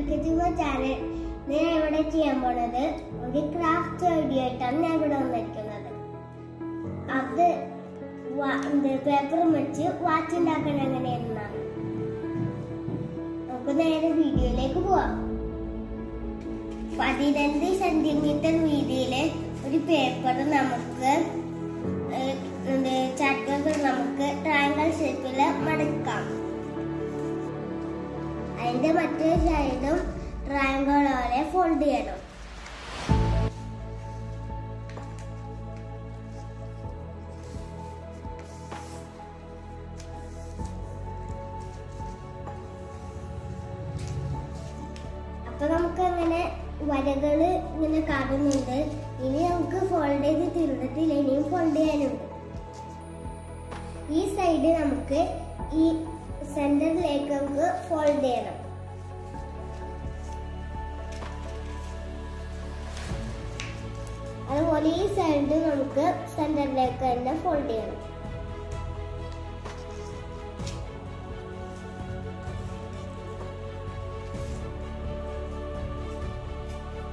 Welcome channel ഞാൻ ഇവിടെ ചെയ്യാൻ പോണത്. ഒരു ക്രാഫ്റ്റ് വീഡിയോ ആയിട്ടാണ് ഞാൻ ഇവിടെ വന്നിരിക്കുന്നത്. അത് പേപ്പർ വെച്ച് വാച്ച് ഉണ്ടാക്കണം എങ്ങനെയെന്നാണ് നമുക്ക് നേരെ വീഡിയോയിലേക്ക് പോവാം. പതിനഞ്ച് സെന്റിമീറ്റർ വീതിയിൽ ഒരു പേപ്പർ നമുക്ക് ചട്ടകൾ നമുക്ക് ട്രയാങ്കിൾ ഷേപ്പിൽ മടക്കാം. അതിന്റെ മറ്റേ സൈഡും ട്രയാങ്കിൾ പോലെ ഫോൾഡ് ചെയ്യണം. അപ്പൊ നമുക്ക് അങ്ങനെ വരകൾ ഇങ്ങനെ കാണുന്നുണ്ട്. ഇനി നമുക്ക് ഫോൾഡ് ചെയ്ത് തീർന്നിട്ടില്ല ഇനിയും ഫോൾഡ് ചെയ്യാനുണ്ട്. ഈ സൈഡ് നമുക്ക് ഈ സെന്ററിലേക്ക് നമുക്ക് ഫോൾഡ് ചെയ്യണം. അതുപോലെ ഈ സൈഡ് നമുക്ക് സെന്ററിലേക്ക് തന്നെ ഫോൾഡ് ചെയ്യണം.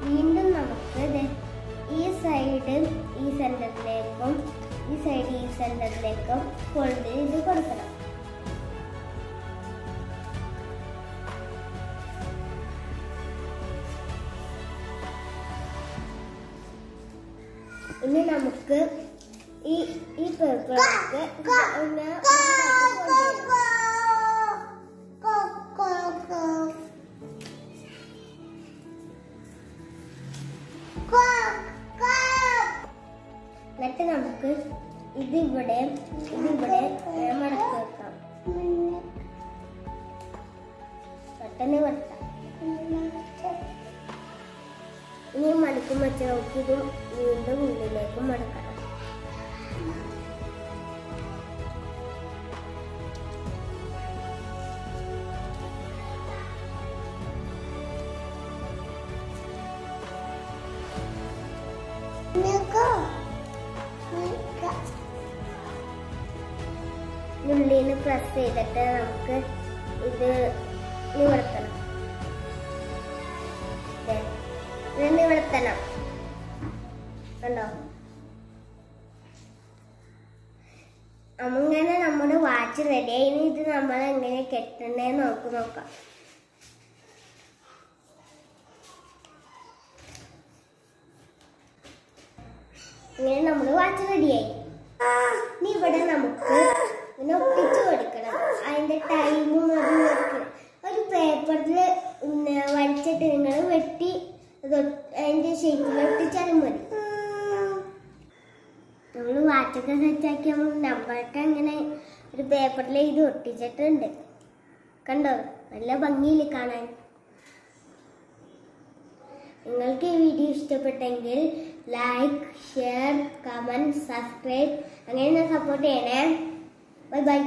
വീണ്ടും നമുക്ക് ഈ സൈഡ് ഈ സെന്ററിലേക്കും ഈ സൈഡ് ഈ സെന്ററിലേക്കും ഫോൾഡ് ചെയ്ത് കൊടുക്കണം. ഇനി നമുക്ക് ഈ ഈ ചെയ്യണം. എന്നിട്ട് നമുക്ക് ഇതിവിടെ ഇതിവിടെ ഏ, ഇനി മടക്കും വെച്ച് നമുക്ക് ഇത് വീണ്ടും ഉള്ളിലേക്ക് മടക്കണം ഉള്ളിന്ന് പ്രസ് ചെയ്തിട്ട് നമുക്ക് ഇത് നിവർത്തണം. ഇത് നിവർത്തണം കണ്ടോ? അങ്ങനെ നമ്മുടെ വാച്ച് റെഡി ഇനി ഇത് നമ്മൾ എങ്ങനെ കെട്ടണേ നോക്ക് നോക്കാം. ഇങ്ങനെ നമ്മുടെ വാച്ച് റെഡിയായി ഇനി ഇവിടെ നമുക്ക് ഇങ്ങനെ ഒപ്പിച്ചു കൊടുക്കണം. അതിന്റെ ടൈമും അത് ഒരു പേപ്പറിൽ വലിച്ചിട്ട് നിങ്ങൾ വെട്ടി അത് ഒട്ട് അതിന്റെ ഷേപ്പിൽ ഒട്ടിച്ചാലും മതി നമ്മൾ വാച്ചൊക്കെ സെറ്റാക്കി നമ്മൾ ഇങ്ങനെ ഒരു പേപ്പറിൽ ഇത് ഒട്ടിച്ചിട്ടുണ്ട്. കണ്ടോ? നല്ല ഭംഗിയിൽ കാണാൻ. നിങ്ങൾക്ക് ഈ വീഡിയോ ഇഷ്ടപ്പെട്ടെങ്കിൽ ലൈക്ക് ഷെയർ കമന്റ് സബ്സ്ക്രൈബ് അങ്ങനെ സപ്പോർട്ട് ചെയ്യണേ. Bye bye